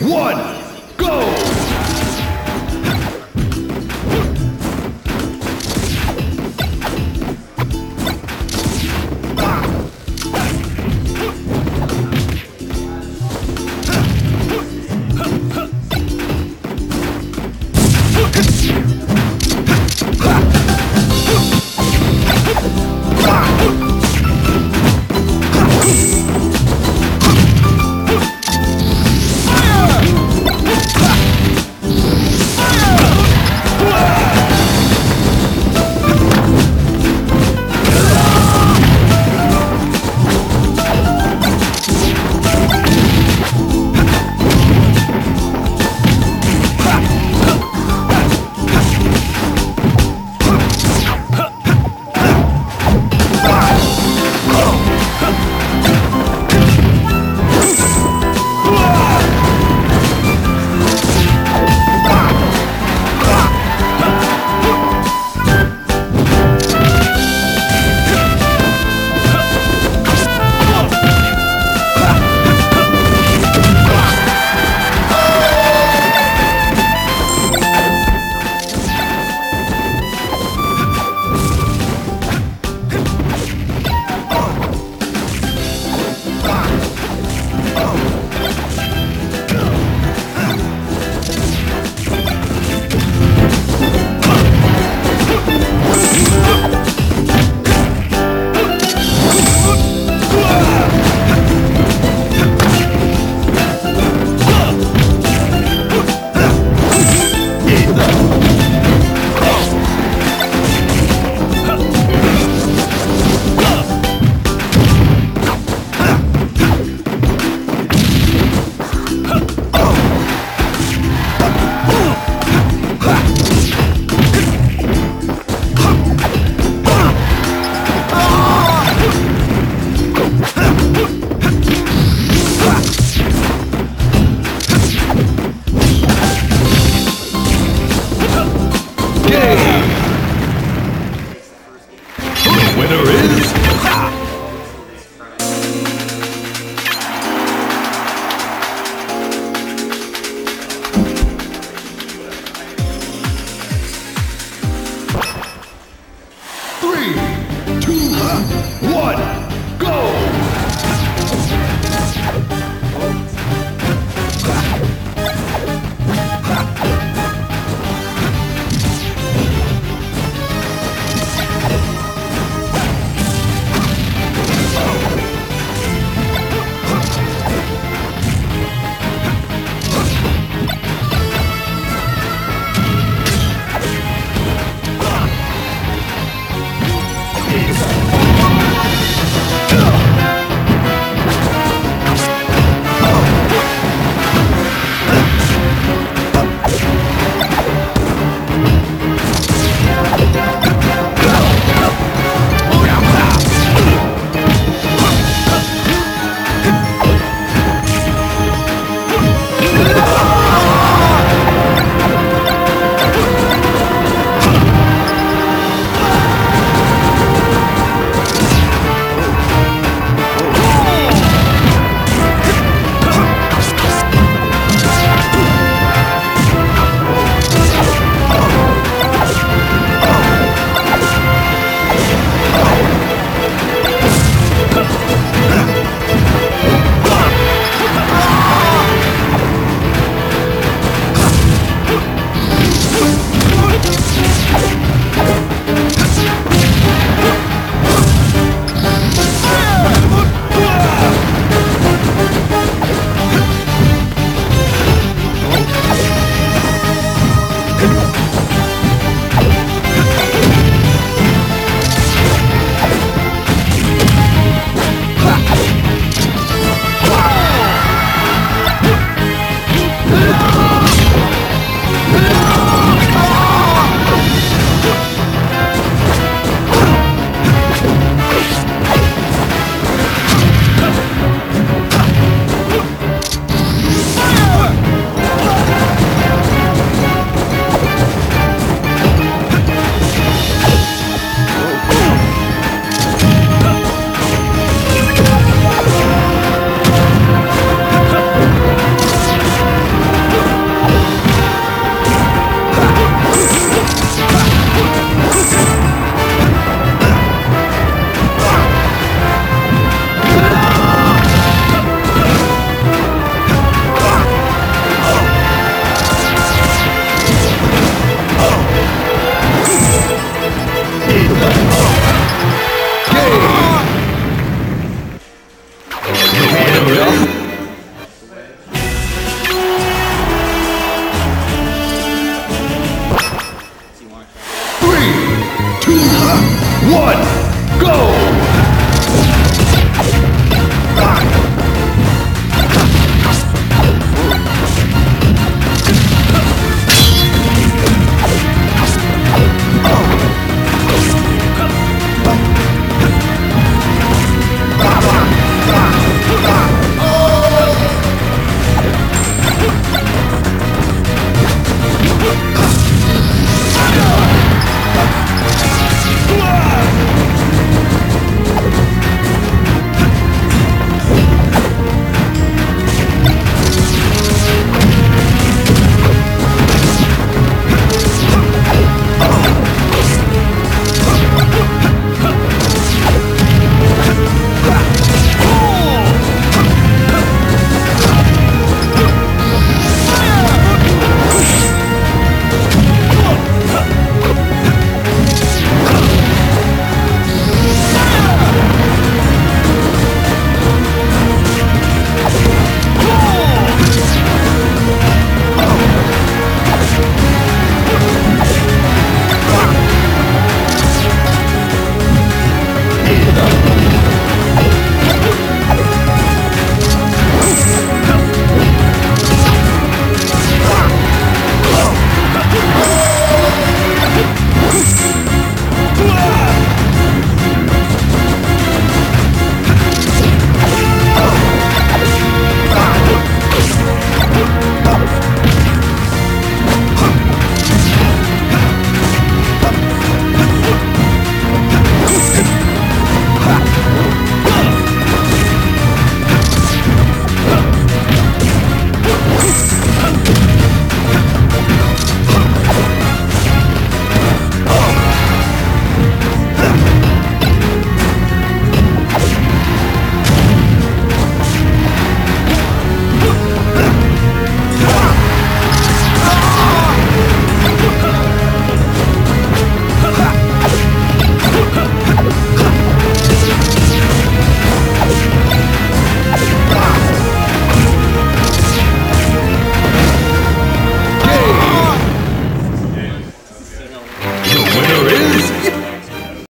one, go! one, go!